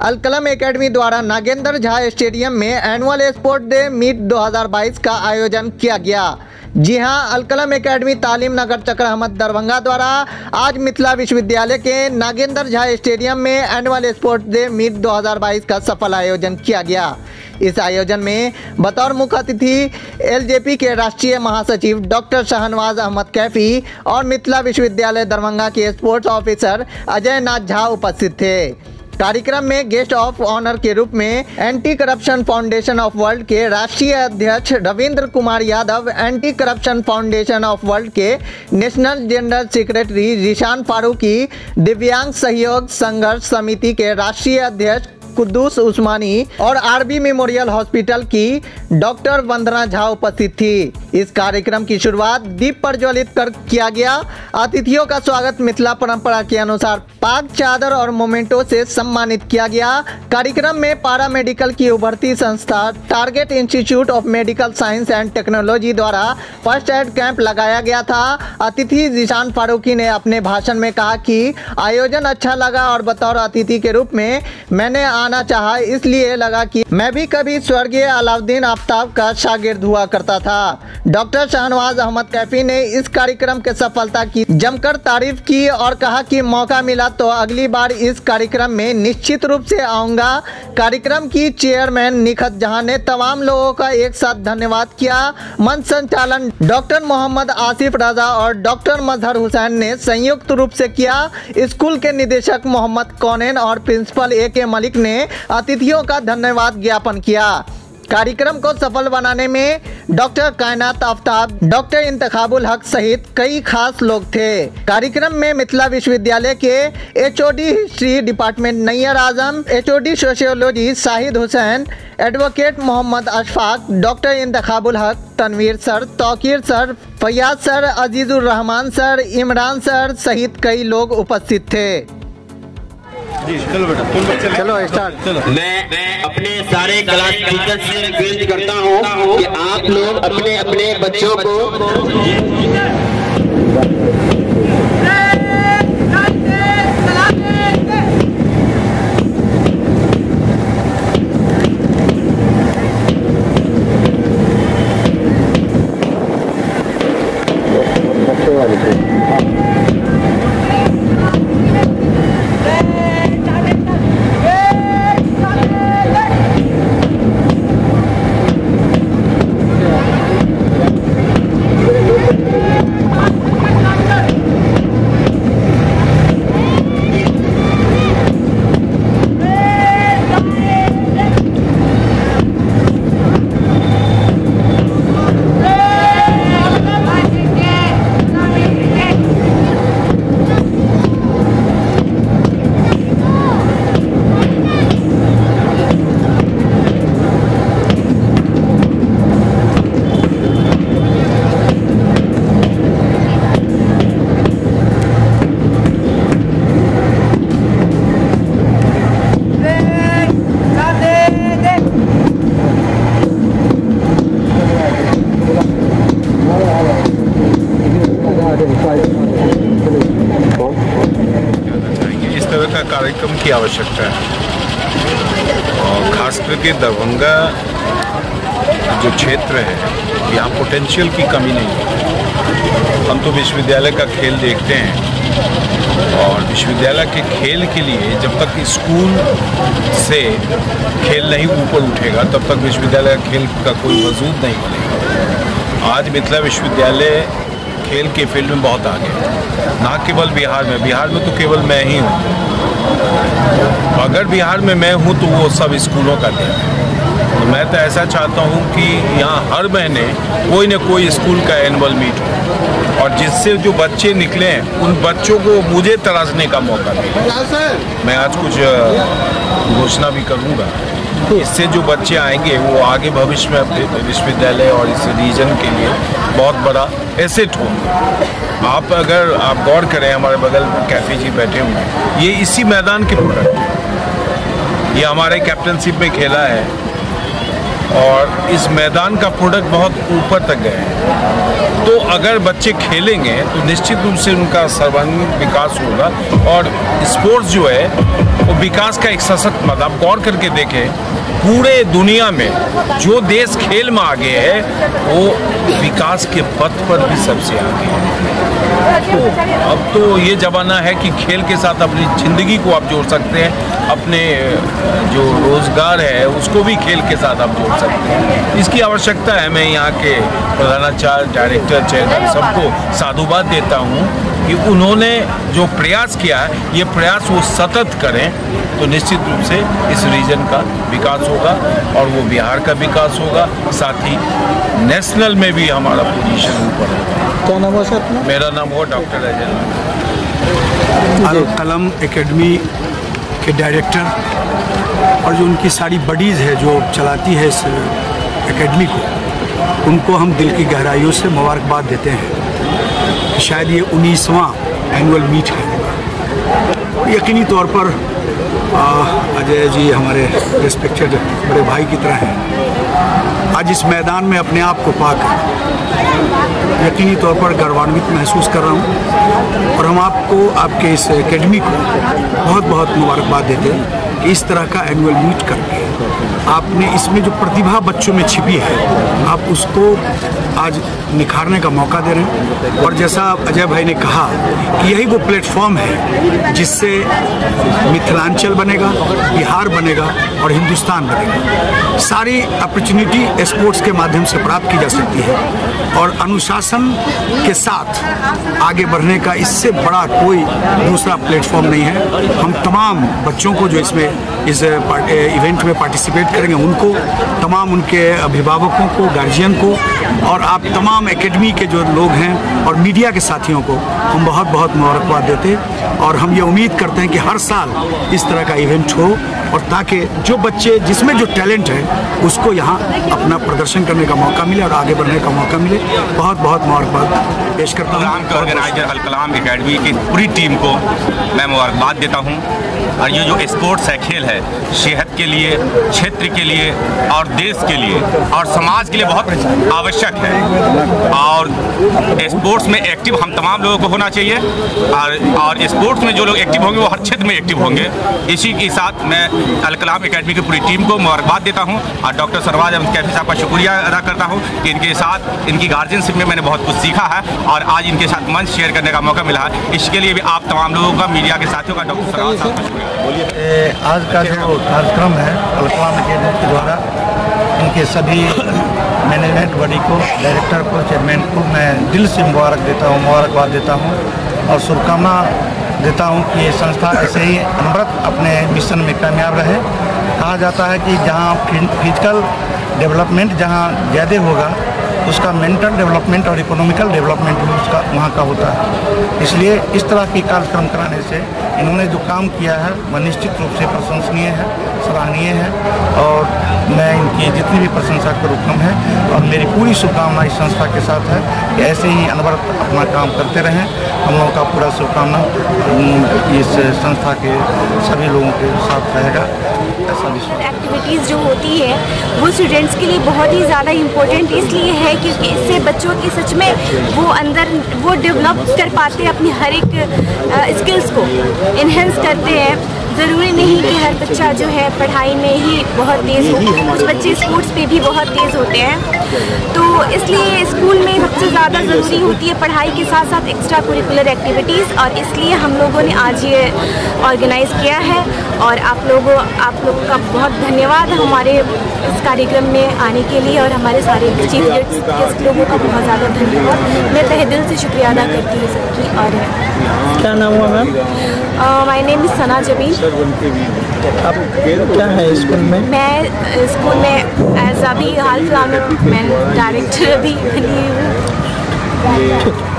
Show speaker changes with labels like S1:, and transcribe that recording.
S1: अलकलम academy द्वारा Nagendra Jha stadium में annual sport day meet 2022 का आयोजन किया गया। जी हाँ, अलकलम एकेडमी तालीम नगर चक्र अहमद दरभंगा द्वारा आज मिथिला विश्वविद्यालय के नागेंद्र झा स्टेडियम में एनुअल स्पोर्ट डे मीट 2022 का सफल आयोजन किया गया। इस आयोजन में बतौर मुख्य अतिथि एलजेपी के राष्ट्रीय महासचिव डॉक्टर शाहनवाज अहमद कैफी और मिथिला विश्वविद्यालय दरभंगा के स्पोर्ट्स ऑफिसर अजय नाथ झा उपस्थित थे। कार्यक्रम में गेस्ट ऑफ़ ऑनर के रूप में anti corruption foundation of world के राष्ट्रीय अध्यक्ष Ravindra Kumar Yadav anti corruption foundation of world के national general secretary Rishan Farooqui, दिव्यांग सहयोग संघर्ष समिति के राष्ट्रीय अध्यक्ष कुद्दूस उस्मानी और आरबी मेमोरियल हॉस्पिटल की डॉक्टर वंदना झा उपस्थित थी। इस कार्यक्रम की शुरुआत दीप प्रज्वलित कर किया गया। अतिथियों का स्वागत मिथिला परंपरा के अनुसार पाक चादर और मोमेंटो से सम्मानित किया गया। कार्यक्रम में पारा मेडिकल की उभरती संस्था target institute of medical science and technology द्वारा फ़र्स्ट एड कैंप लगाया गया था। अतिथि जिशान फारूकी ने अपने भाषण में कहा कि आयोजन अच्छा लगा और बतौर अतिथि के रूप में मैंने आना चाहा, इसलिए लगा कि मैं भी कभी स्वर्गीय अलाउद्दीन आफ्ताब का शागिर्द हुआ करता था। डॉक्टर शाहनवाज अहमद कैफी ने इस कार्यक्रम के सफलता की जमकर तारीफ़ की और कहा कि मौका मिला तो अगली बार इस कार्यक्रम में निश्चित रूप से आऊँगा। कार्यक्रम की चेयरमैन निखत जहाँ ने तमाम लोगों का एक साथ धन्यवाद किया। मंच संचालन डॉक्टर मोहम्मद आसिफ राजा और डॉक्टर मजहर हुसैन ने संयुक्त रूप से किया। स्कूल के निदेशक मोहम्मद कौनैन और प्रिंसिपल ए के मलिक ने अतिथियों का धन्यवाद ज्ञापन किया। कार्यक्रम को सफल बनाने में डॉक्टर कायनात आफ्ताब, डॉक्टर इंतखाबुल हक सहित कई खास लोग थे। कार्यक्रम में मिथिला विश्वविद्यालय के HOD history department Nayyar Azam, HOD sociology Shahid Hussain, advocate Mohammad Ashfaq, doctor Intekhabul Haq, Tanveer sir, Tauqeer sir, Faiyaz sir, Azizur Rahman sir, Imran sir सहित कई लोग उपस्थित थे।
S2: चलो बेटा
S1: चलो। स्टार्ट
S2: चलो।
S3: मैं अपने सारे क्लास टीचर से रिक्वेस्ट करता हूँ कि आप लोग अपने अपने बच्चों को
S2: की आवश्यकता है। और खास करके दरभंगा जो क्षेत्र है, यहाँ पोटेंशियल की कमी नहीं है। हम तो विश्वविद्यालय का खेल देखते हैं। और विश्वविद्यालय के खेल के लिए जब तक स्कूल से खेल नहीं ऊपर उठेगा, तब तक विश्वविद्यालय का खेल का कोई वजूद नहीं बनेगा। आज मिथिला विश्वविद्यालय खेल के फ़ील्ड में बहुत आगे ना केवल बिहार में बिहार में तो केवल मैं ही हूँ। अगर बिहार में मैं हूँ तो वो सब स्कूलों का दिन है। तो मैं तो ऐसा चाहता हूँ कि यहाँ हर महीने कोई न कोई स्कूल का एनुअल मीट हो। और जिससे जो बच्चे निकले हैं उन बच्चों को मुझे तराशने का मौका मिले। मैं आज कुछ घोषणा भी करूँगा इससे जो बच्चे आएँगे, वो आगे भविष्य में अपने विश्वविद्यालय और इस रीजन के लिए बहुत बड़ा एसेट हो आप अगर, आप गौर करें, हमारे बगल में कैफ़े जी बैठे हुए ये इसी मैदान के प्रोडक्ट। ये हमारे कैप्टनशिप में खेला है। और इस मैदान का प्रोडक्ट बहुत ऊपर तक गए हैं। तो अगर बच्चे खेलेंगे तो निश्चित रूप से उनका सर्वांगीण विकास होगा और स्पोर्ट्स जो है, वो विकास का एक सशक्त मतलब गौर करके देखें पूरे दुनिया में जो देश खेल में आगे है, वो विकास के पथ पर भी सबसे आगे है। तो अब तो ये जमाना है कि खेल के साथ अपनी ज़िंदगी को आप जोड़ सकते हैं, अपने, जो रोज़गार है, उसको भी खेल के साथ आप जोड़ सकते हैं। इसकी आवश्यकता है, मैं यहाँ के प्रधानाचार्य, डायरेक्टर, चेयरमैन सबको साधुवाद देता हूँ कि उन्होंने जो प्रयास किया है, ये प्रयास वो सतत करें तो निश्चित रूप से इस रीजन का विकास होगा और वो बिहार का विकास होगा साथ ही नेशनल में भी हमारा पोजीशन ऊपर होगा।
S1: क्या नाम है
S2: मेरा नाम हुआ डॉक्टर अजय
S4: अल कलम एकेडमी के डायरेक्टर और जो उनकी सारी बडीज़ है जो चलाती है इस एकेडमी को उनको हम दिल की गहराइयों से मुबारकबाद देते हैं शायद ये उन्नीसवां एनुअल मीट है। यकीनी तौर पर अजय जी हमारे रिस्पेक्टेड बड़े भाई की तरह हैं। आज इस मैदान में अपने आप को पाकर यकीनी तौर पर गौरवान्वित महसूस कर रहा हूँ और हम आपको, आपके इस एकेडमी को बहुत बहुत मुबारकबाद देते हैं कि इस तरह का एनुअल मीट करके आपने इसमें जो प्रतिभा बच्चों में छिपी है, आप उसको आज निखारने का मौका दे रहे हैं। और जैसा अजय भाई ने कहा कि यही वो प्लेटफॉर्म है जिससे मिथिलांचल बनेगा, बिहार बनेगा और हिंदुस्तान बनेगा। सारी अपॉर्चुनिटी स्पोर्ट्स के माध्यम से प्राप्त की जा सकती है और अनुशासन के साथ आगे बढ़ने का इससे बड़ा कोई दूसरा प्लेटफॉर्म नहीं है। हम तमाम बच्चों को जो इसमें, इस इवेंट में पार्टिसिपेट करेंगे, उनको, तमाम उनके अभिभावकों को, गार्जियन को और आप तमाम एकेडमी के जो लोग हैं और मीडिया के साथियों को हम बहुत बहुत मुबारकबाद देते और हम ये उम्मीद करते हैं कि हर साल इस तरह का इवेंट हो और ताकि जो बच्चे, जिसमें जो टैलेंट है, उसको यहाँ अपना प्रदर्शन करने का मौका मिले और आगे बढ़ने का मौका मिले। बहुत बहुत मुबारकबाद पेश करता हूँ।
S5: ऑर्गेनाइजर अल कलाम एकेडमी की पूरी टीम को मैं मुबारकबाद देता हूँ। और ये जो स्पोर्ट्स है, खेल है, सेहत के लिए, क्षेत्र के लिए और देश के लिए और समाज के लिए बहुत आवश्यक है। और स्पोर्ट्स में एक्टिव हम तमाम लोगों को होना चाहिए। और और स्पोर्ट्स में जो लोग एक्टिव होंगे, वो हर क्षेत्र में एक्टिव होंगे। इसी के साथ मैं अल कलाम एकेडमी की पूरी टीम को मुबारकबाद देता हूँ और डॉक्टर सरवाज अहमद कैफी साहब का शुक्रिया अदा करता हूँ कि इनके साथ, इनकी गार्जियनशिप में मैंने बहुत कुछ सीखा है और आज इनके साथ मंच शेयर करने का मौका मिला है। इसके लिए भी आप तमाम लोगों का मीडिया के साथियों का डॉक्टर सरवाज साहब का शुक्रिया।
S6: आज का जो कार्यक्रम है अलकलाम अकेडमी के द्वारा, इनके सभी मैनेजमेंट बॉडी को, डायरेक्टर को, चेयरमैन को मैं दिल से मुबारक देता हूँ, मुबारकबाद देता हूँ और शुभकामना देता हूँ कि ये संस्था ऐसे ही अनवरत अपने मिशन में कामयाब रहे। कहा जाता है कि जहाँ फ़िज़िकल डेवलपमेंट जहाँ ज़्यादा होगा उसका मेंटल डेवलपमेंट और इकोनॉमिकल डेवलपमेंट भी उसका वहाँ का होता है। इसलिए इस तरह के कार्यक्रम कराने से इन्होंने जो काम किया है, वह निश्चित रूप से प्रशंसनीय है, सराहनीय है और मैं इनकी जितनी भी प्रशंसा करूँ कम है और मेरी पूरी शुभकामना इस संस्था के साथ है कि ऐसे ही अनवरत अपना काम करते रहें। हम लोगों का पूरा शुभकामना इस संस्था के सभी लोगों के साथ रहेगा।
S7: एक्टिविटीज़ जो होती है, वो स्टूडेंट्स के लिए बहुत ही ज़्यादा इम्पोर्टेंट इसलिए है क्योंकि इससे बच्चों की सच में वो अंदर, वो डेवलप कर पाते हैं अपनी हर एक स्किल्स को इन्हेंस करते हैं। ज़रूरी नहीं कि हर बच्चा जो है पढ़ाई में ही बहुत तेज़ हो। कुछ बच्चे स्पोर्ट्स पे भी बहुत तेज़ होते हैं। तो इसलिए स्कूल में सबसे ज़्यादा ज़रूरी होती है पढ़ाई के साथ साथ एक्स्ट्रा करिकुलर एक्टिविटीज़ और इसलिए हम लोगों ने आज ये ऑर्गेनाइज़ किया है और आप लोगों आप लोगों का बहुत धन्यवाद हमारे इस कार्यक्रम में आने के लिए और हमारे सारे चीफ गेस्ट लोगों का बहुत ज़्यादा धन्यवाद। मैं तहे दिल से शुक्रिया अदा करती हूँ सबकी और
S1: क्या नाम हुआ ma'am?
S7: My name is Sana Zabi
S1: आप क्या है स्कूल में?
S7: मैं स्कूल में एज अभी हाल फ़िलहाल में मैं डायरेक्टर भी बनी हूँ।